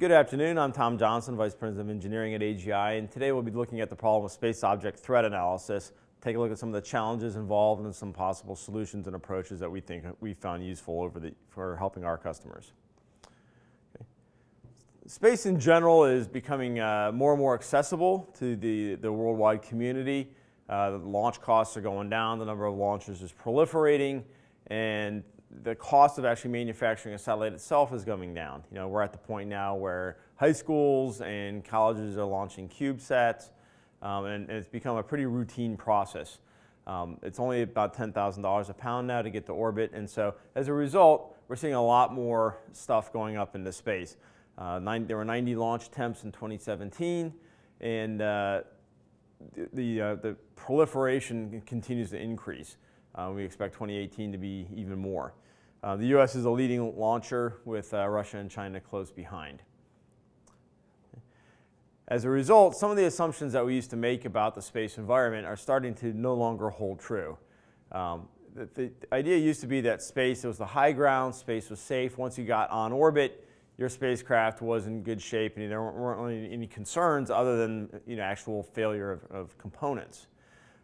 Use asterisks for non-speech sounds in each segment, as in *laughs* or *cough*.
Good afternoon. I'm Tom Johnson, Vice President of Engineering at AGI, and today we'll be looking at the problem of space object threat analysis, take a look at some of the challenges involved and some possible solutions and approaches that we think we found useful over the, for helping our customers. Okay. Space in general is becoming uh, more and more accessible to the, the worldwide community. Uh, the launch costs are going down, the number of launches is proliferating, and the cost of actually manufacturing a satellite itself is coming down. You know, we're at the point now where high schools and colleges are launching CubeSats, um, and, and, it's become a pretty routine process. Um, it's only about $10,000 a pound now to get to orbit, and so as a result, we're seeing a lot more stuff going up into space. Uh, nine, there were 90 launch attempts in 2017, and uh, the, the, uh, the proliferation continues to increase. Uh, we expect 2018 to be even more. Uh, the U.S. is a leading launcher with uh, Russia and China close behind. As a result, some of the assumptions that we used to make about the space environment are starting to no longer hold true. Um, the, the, idea used to be that space was the high ground, space was safe. Once you got on orbit, your spacecraft was in good shape and there weren't any concerns other than you know, actual failure of, of components.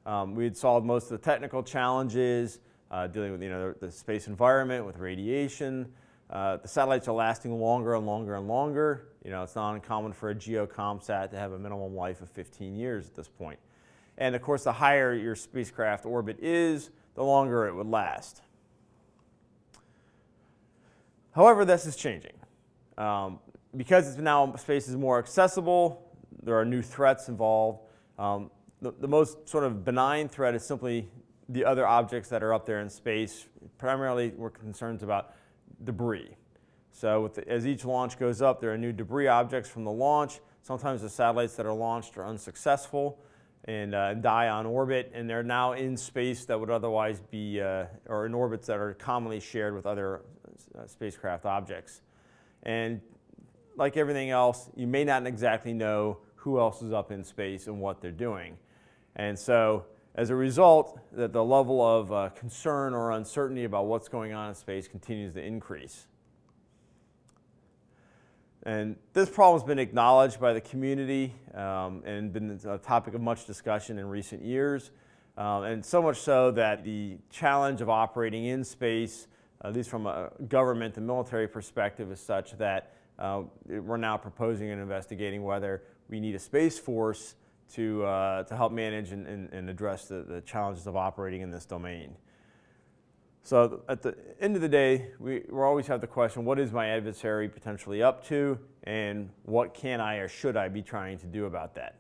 Um, we had solved most of the technical challenges, uh, dealing with you know, the, the, space environment, with radiation. Uh, the satellites are lasting longer and longer and longer. You know, it's not uncommon for a geocomsat to have a minimum life of 15 years at this point. And of course, the higher your spacecraft orbit is, the longer it would last. However, this is changing. Um, because it's now space is more accessible, there are new threats involved. Um, the, the most sort of benign threat is simply the other objects that are up there in space. Primarily, we're concerned about debris. So the, as each launch goes up, there are new debris objects from the launch. Sometimes the satellites that are launched are unsuccessful and uh, die on orbit, and they're now in space that would otherwise be, uh, or in orbits that are commonly shared with other uh, spacecraft objects. And like everything else, you may not exactly know who else is up in space and what they're doing. And so as a result, that the level of uh, concern or uncertainty about what's going on in space continues to increase. And this problem has been acknowledged by the community um, and been a topic of much discussion in recent years. Um, and so much so that the challenge of operating in space, at least from a government and military perspective, is such that uh, we're now proposing and investigating whether we need a space force to, uh, to help manage and, and, and address the, the, challenges of operating in this domain. So at the end of the day, we, we always have the question, what is my adversary potentially up to, and what can I or should I be trying to do about that?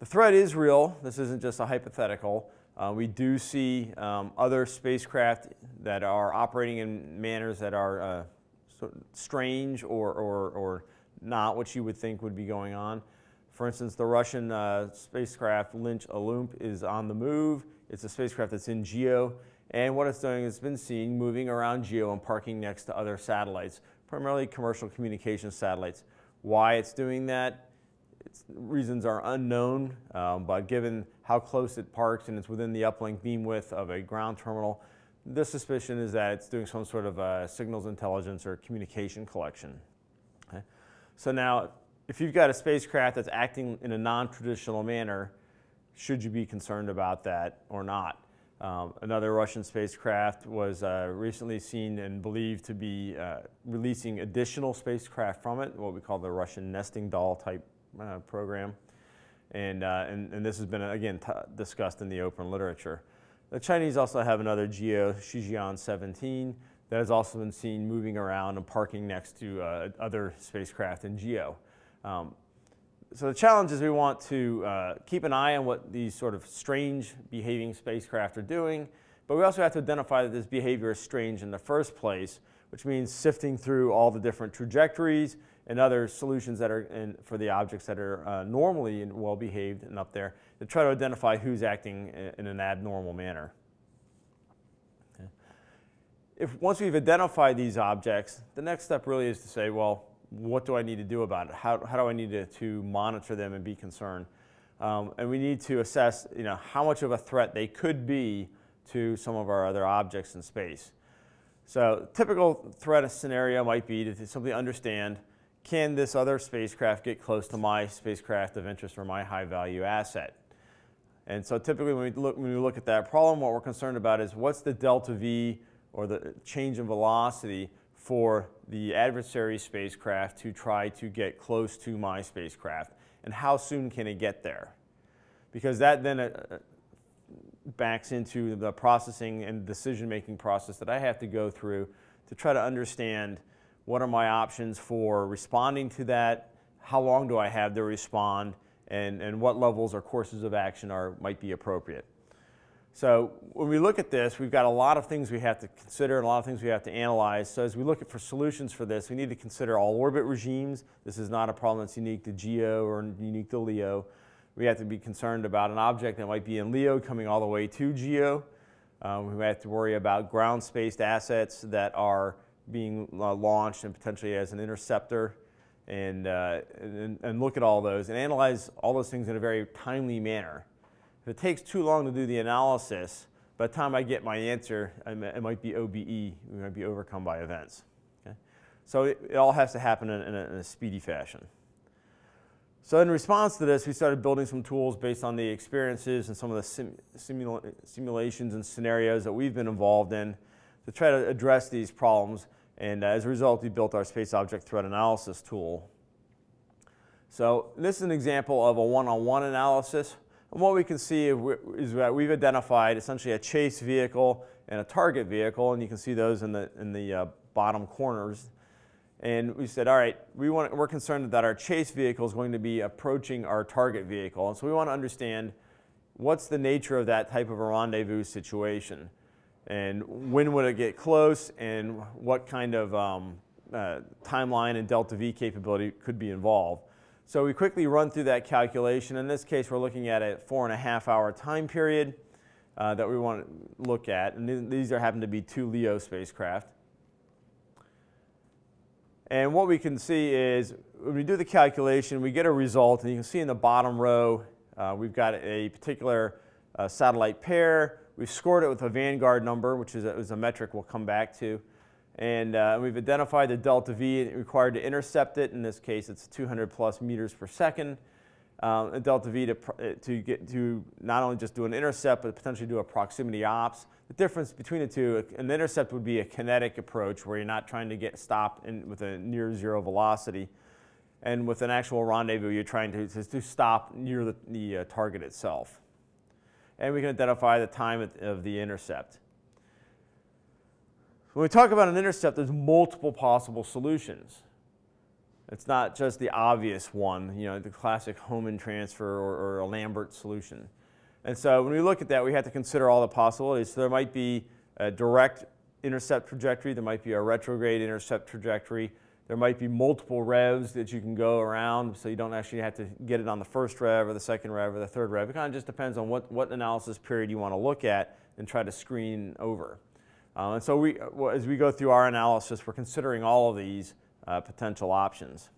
The threat is real. This isn't just a hypothetical. Uh, we do see um, other spacecraft that are operating in manners that are uh, sort of strange or, or, or not what you would think would be going on. For instance, the Russian uh, spacecraft Luch Olymp is on the move. It's a spacecraft that's in GEO, and what it's doing is been seen moving around GEO and parking next to other satellites, primarily commercial communication satellites. Why it's doing that, its reasons are unknown, um, but given how close it parks and it's within the uplink beam width of a ground terminal, the suspicion is that it's doing some sort of uh, signals intelligence or communication collection. So now if you've got a spacecraft that's acting in a non-traditional manner, should you be concerned about that or not? Um, another Russian spacecraft was uh, recently seen and believed to be uh, releasing additional spacecraft from it, what we call the Russian nesting doll type uh, program. And, uh, and, and, this has been, again, discussed in the open literature. The Chinese also have another GEO, Shijian 17, that has also been seen moving around and parking next to uh, other spacecraft in GEO. Um, so the challenge is we want to uh, keep an eye on what these sort of strange behaving spacecraft are doing, but we also have to identify that this behavior is strange in the first place, which means sifting through all the different trajectories and other solutions that are in, for the objects that are uh, normally well behaved and up there to try to identify who's acting in an abnormal manner. If once we've identified these objects, the next step really is to say, well, what do I need to do about it? How, how do I need to, to monitor them and be concerned? Um, and we need to assess you know, how much of a threat they could be to some of our other objects in space. So typical threat scenario might be to simply understand, can this other spacecraft get close to my spacecraft of interest or my high value asset? And so typically when we look, when we look at that problem, what we're concerned about is what's the delta V or the change in velocity for the adversary spacecraft to try to get close to my spacecraft and how soon can it get there? Because that then uh, backs into the processing and decision making process that I have to go through to try to understand what are my options for responding to that, how long do I have to respond, and, and what levels or courses of action are, might be appropriate. So when we look at this, we've got a lot of things we have to consider and a lot of things we have to analyze. So as we look at for solutions for this, we need to consider all orbit regimes. This is not a problem that's unique to GEO or unique to LEO. We have to be concerned about an object that might be in LEO coming all the way to GEO. Um, we have to worry about ground-spaced assets that are being uh, launched and potentially as an interceptor and, uh, and, and look at all those and analyze all those things in a very timely manner. If it takes too long to do the analysis, by the time I get my answer, it might be OBE. We might be overcome by events. Okay? So it, it, all has to happen in, in, a, in, a, speedy fashion. So in response to this, we started building some tools based on the experiences and some of the sim, simula simulations and scenarios that we've been involved in to try to address these problems. And uh, as a result, we built our space object threat analysis tool. So this is an example of a one-on-one -on -one analysis and what we can see is that we've identified essentially a chase vehicle and a target vehicle, and you can see those in the, in the uh, bottom corners. And we said, all right, we want, we're concerned that our chase vehicle is going to be approaching our target vehicle. And so we want to understand what's the nature of that type of a rendezvous situation. And when would it get close, and what kind of um, uh, timeline and delta V capability could be involved. So we quickly run through that calculation. In this case, we're looking at a four and a half hour time period uh, that we want to look at. And these are happen to be two LEO spacecraft. And what we can see is when we do the calculation, we get a result. And you can see in the bottom row, uh, we've got a particular uh, satellite pair. We've scored it with a Vanguard number, which is a, is a metric we'll come back to. And uh, we've identified the delta V required to intercept it. In this case, it's 200 plus meters per second. Um, a delta V to, uh, to, get to not only just do an intercept, but potentially do a proximity ops. The difference between the two, an intercept would be a kinetic approach where you're not trying to get stopped in, with a near zero velocity. And with an actual rendezvous, you're trying to, to, to stop near the, the uh, target itself. And we can identify the time of the intercept. When we talk about an intercept, there's multiple possible solutions. It's not just the obvious one, you know, the classic Hohmann transfer or, or, a Lambert solution. And so when we look at that, we have to consider all the possibilities. So there might be a direct intercept trajectory, there might be a retrograde intercept trajectory, there might be multiple revs that you can go around, so you don't actually have to get it on the first rev or the second rev or the third rev. It kind of just depends on what, what analysis period you want to look at and try to screen over. Um, and so we, as we go through our analysis, we're considering all of these uh, potential options.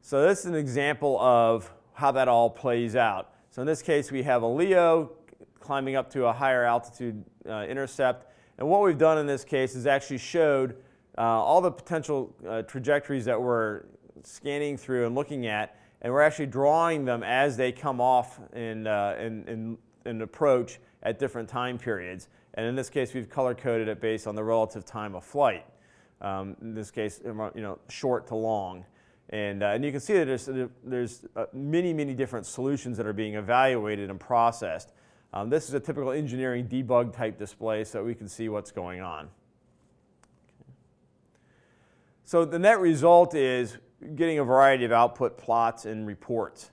So this is an example of how that all plays out. So in this case, we have a LEO climbing up to a higher altitude uh, intercept. And what we've done in this case is actually showed uh, all the potential uh, trajectories that we're scanning through and looking at, and we're actually drawing them as they come off in, uh, in, in, in approach at different time periods. And in this case, we've color coded it based on the relative time of flight. Um, in this case, you know, short to long. And, uh, and you can see that there's, there's uh, many, many different solutions that are being evaluated and processed. Um, this is a typical engineering debug type display so we can see what's going on. So the net result is getting a variety of output plots and reports.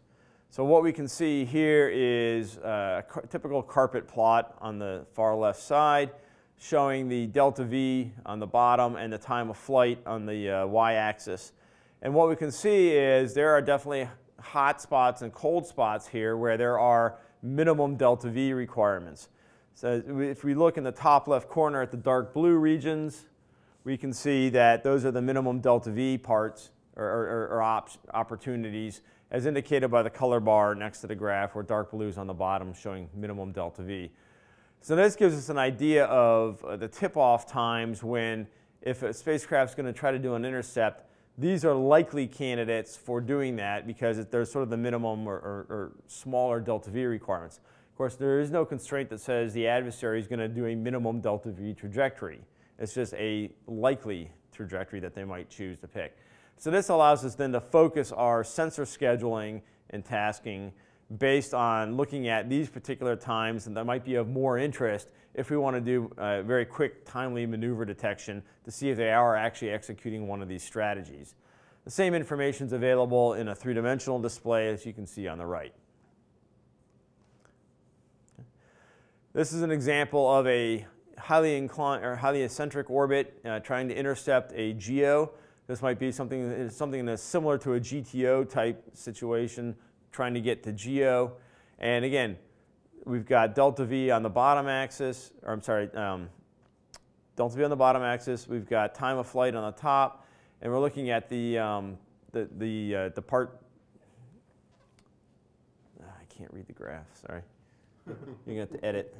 So what we can see here is a typical carpet plot on the far left side showing the delta V on the bottom and the time of flight on the uh, y-axis. And what we can see is there are definitely hot spots and cold spots here where there are minimum delta V requirements. So if we look in the top left corner at the dark blue regions, we can see that those are the minimum delta V parts or, or, or op opportunities as indicated by the color bar next to the graph where dark blue is on the bottom showing minimum delta V. So this gives us an idea of uh, the tip-off times when if a spacecraft is going to try to do an intercept, these are likely candidates for doing that because there's sort of the minimum or, or, or, smaller delta V requirements. Of course, there is no constraint that says the adversary is going to do a minimum delta V trajectory. It's just a likely trajectory that they might choose to pick. So this allows us then to focus our sensor scheduling and tasking based on looking at these particular times and that might be of more interest if we want to do a very quick, timely maneuver detection to see if they are actually executing one of these strategies. The same information is available in a three-dimensional display as you can see on the right. This is an example of a highly inclined or highly eccentric orbit uh, trying to intercept a GEO. This might be something, something that's similar to a GTO type situation trying to get to GEO. And again, we've got delta V on the bottom axis, or I'm sorry, um, delta V on the bottom axis. We've got time of flight on the top, and we're looking at the um, the the uh, the part. I can't read the graph. Sorry, *laughs* you are gonna have to edit.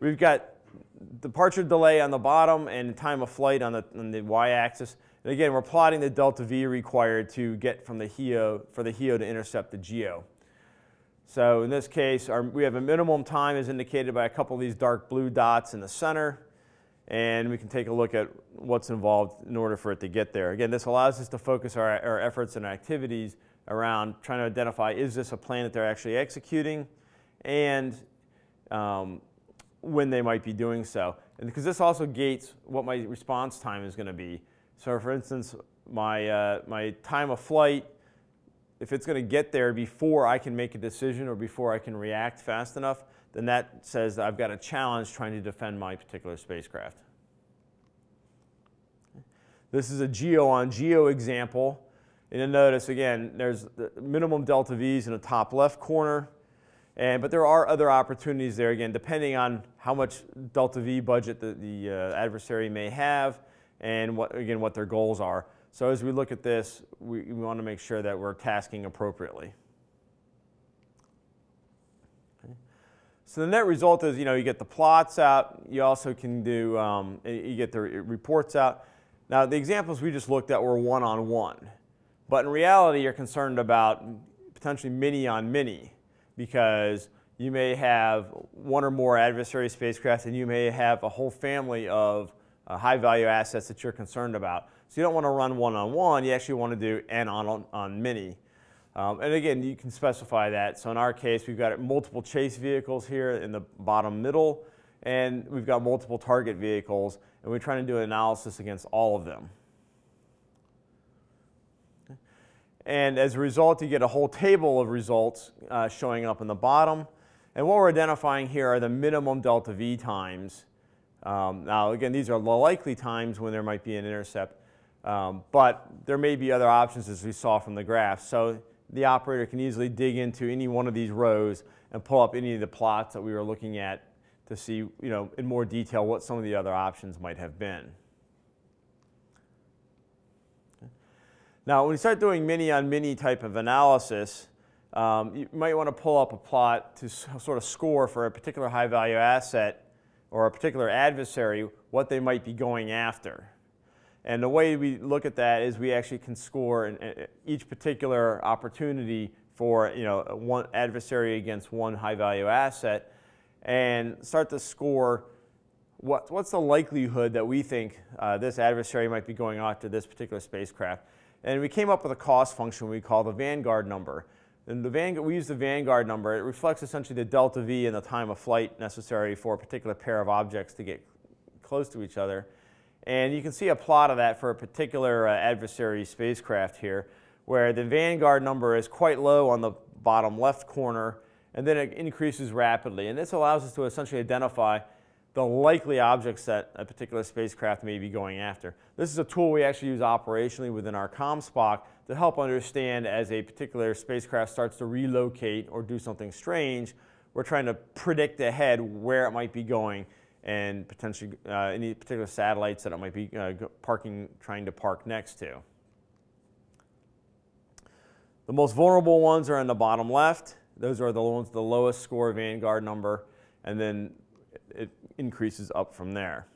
We've got departure delay on the bottom and time of flight on the, on the y-axis. And again, we're plotting the delta V required to get from the HEO, for the HEO to intercept the GEO. So in this case, our, we have a minimum time as indicated by a couple of these dark blue dots in the center. And we can take a look at what's involved in order for it to get there. Again, this allows us to focus our, our efforts and activities around trying to identify is this a plan that they're actually executing and um, when they might be doing so. And because this also gates what my response time is going to be. So for instance, my, uh, my time of flight, if it's going to get there before I can make a decision or before I can react fast enough, then that says that I've got a challenge trying to defend my particular spacecraft. This is a geo on geo example. And you'll notice again, there's the minimum delta V's in the top left corner. And, but there are other opportunities there, again, depending on how much delta V budget the, the uh, adversary may have and, what, again, what their goals are. So as we look at this, we, we want to make sure that we're tasking appropriately. Okay. So the net result is, you know, you get the plots out. You also can do, um, you get the reports out. Now, the examples we just looked at were one-on-one. -on -one, but in reality, you're concerned about potentially many-on-many. -many because you may have one or more adversary spacecraft and you may have a whole family of uh, high value assets that you're concerned about. So you don't want to run one on one, you actually want to do N on, on many. Um, and again, you can specify that. So in our case, we've got multiple chase vehicles here in the bottom middle, and we've got multiple target vehicles, and we're trying to do an analysis against all of them. And as a result, you get a whole table of results uh, showing up in the bottom. And what we're identifying here are the minimum delta V times. Um, now, again, these are the likely times when there might be an intercept, um, but there may be other options as we saw from the graph. So the operator can easily dig into any one of these rows and pull up any of the plots that we were looking at to see you know, in more detail what some of the other options might have been. Now, when you start doing mini-on-mini type of analysis, um, you might want to pull up a plot to sort of score for a particular high value asset or a particular adversary what they might be going after. And the way we look at that is we actually can score each particular opportunity for you know one adversary against one high value asset and start to score what, what's the likelihood that we think uh, this adversary might be going after this particular spacecraft. And we came up with a cost function we call the Vanguard number. And the Vanguard, we use the Vanguard number. It reflects essentially the delta V and the time of flight necessary for a particular pair of objects to get close to each other. And you can see a plot of that for a particular uh, adversary spacecraft here, where the Vanguard number is quite low on the bottom left corner, and then it increases rapidly. And this allows us to essentially identify the likely objects that a particular spacecraft may be going after. This is a tool we actually use operationally within our ComSpOC to help understand as a particular spacecraft starts to relocate or do something strange, we're trying to predict ahead where it might be going and potentially uh, any particular satellites that it might be uh, parking, trying to park next to. The most vulnerable ones are in the bottom left. Those are the ones with the lowest score Vanguard number. and then it increases up from there.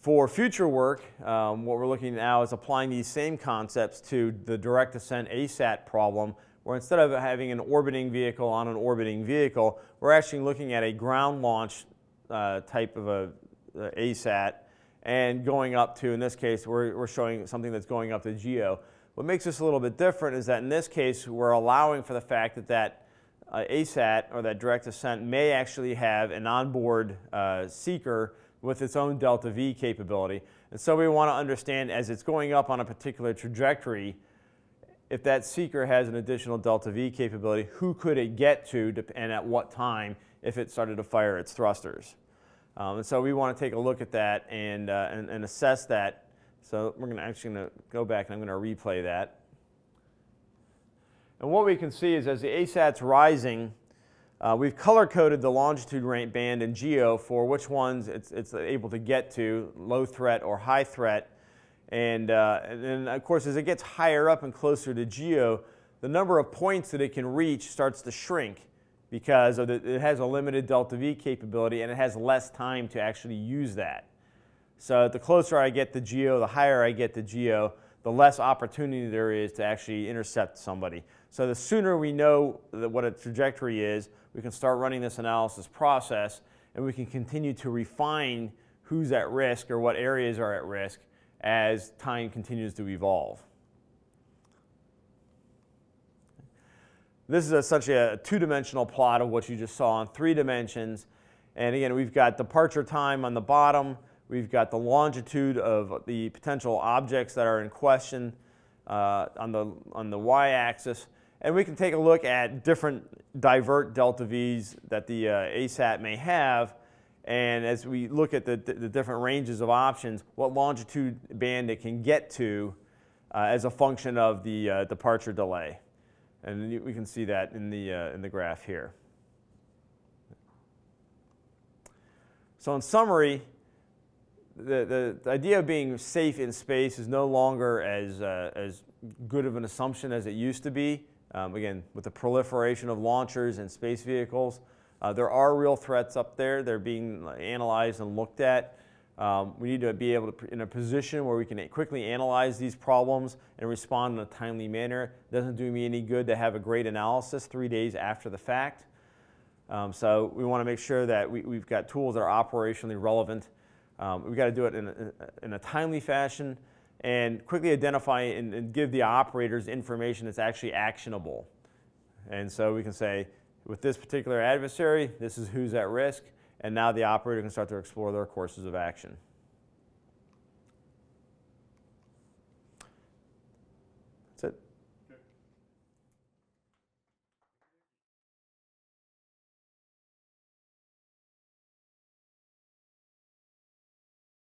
For future work, um, what we're looking at now is applying these same concepts to the direct ascent ASAT problem, where instead of having an orbiting vehicle on an orbiting vehicle, we're actually looking at a ground launch uh, type of a, a, ASAT and going up to, in this case, we're, we're showing something that's going up to GEO. What makes this a little bit different is that in this case, we're allowing for the fact that that uh, ASAT or that direct ascent may actually have an onboard uh, seeker with its own delta V capability. And so we want to understand as it's going up on a particular trajectory, if that seeker has an additional delta V capability, who could it get to and at what time if it started to fire its thrusters. Um, and so we want to take a look at that and, uh, and, and, assess that. So we're going to actually gonna go back and I'm going to replay that. And what we can see is as the ASAT's rising, uh, we've color coded the longitude range band in GEO for which ones it's, it's able to get to, low threat or high threat. And, uh, and then, of course, as it gets higher up and closer to GEO, the number of points that it can reach starts to shrink because the, it has a limited delta V capability and it has less time to actually use that. So the closer I get to GEO, the higher I get to GEO, the less opportunity there is to actually intercept somebody. So the sooner we know what a trajectory is, we can start running this analysis process and we can continue to refine who's at risk or what areas are at risk as time continues to evolve. This is essentially a two-dimensional plot of what you just saw in three dimensions. And again, we've got departure time on the bottom. We've got the longitude of the potential objects that are in question uh, on the, on the y-axis. And we can take a look at different divert delta V's that the uh, ASAT may have. And as we look at the, the different ranges of options, what longitude band it can get to uh, as a function of the uh, departure delay. And we can see that in the, uh, in the graph here. So in summary, the, the, the, idea of being safe in space is no longer as, uh, as good of an assumption as it used to be. Um, again, with the proliferation of launchers and space vehicles, uh, there are real threats up there. They're being analyzed and looked at. Um, we need to be able to, in a position where we can quickly analyze these problems and respond in a timely manner. It doesn't do me any good to have a great analysis three days after the fact. Um, so we want to make sure that we, have got tools that are operationally relevant. Um, we've got to do it in a, in a timely fashion and quickly identify and, and, give the operators information that's actually actionable. And so we can say, with this particular adversary, this is who's at risk, and now the operator can start to explore their courses of action.